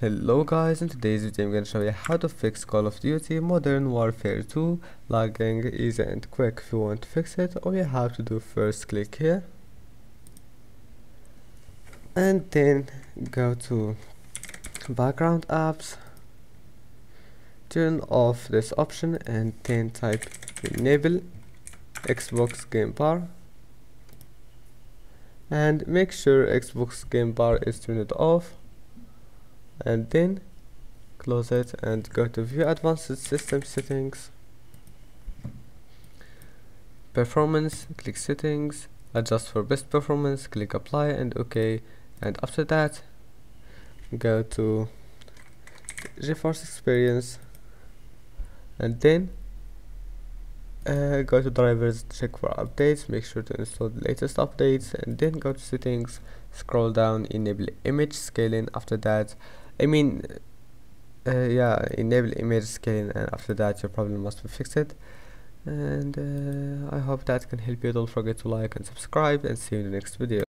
Hello guys, in today's video I'm to show you how to fix Call of Duty Modern Warfare 2 lagging easy and quick. If you want to fix it, all you have to do first click here. And then go to background apps turn off this option and then type enable Xbox game bar. And make sure Xbox game bar is turned off and then close it and go to view advanced system settings. Performance click settings adjust for best performance click apply and ok. And after that go to GeForce experience. And then uh, go to drivers check for updates make sure to install the latest updates. And then go to settings scroll down enable image scaling. After that I mean uh, yeah enable image scaling and after that your problem must be fixed. And uh, I hope that can help you. Don't forget to like and subscribe and see you in the next video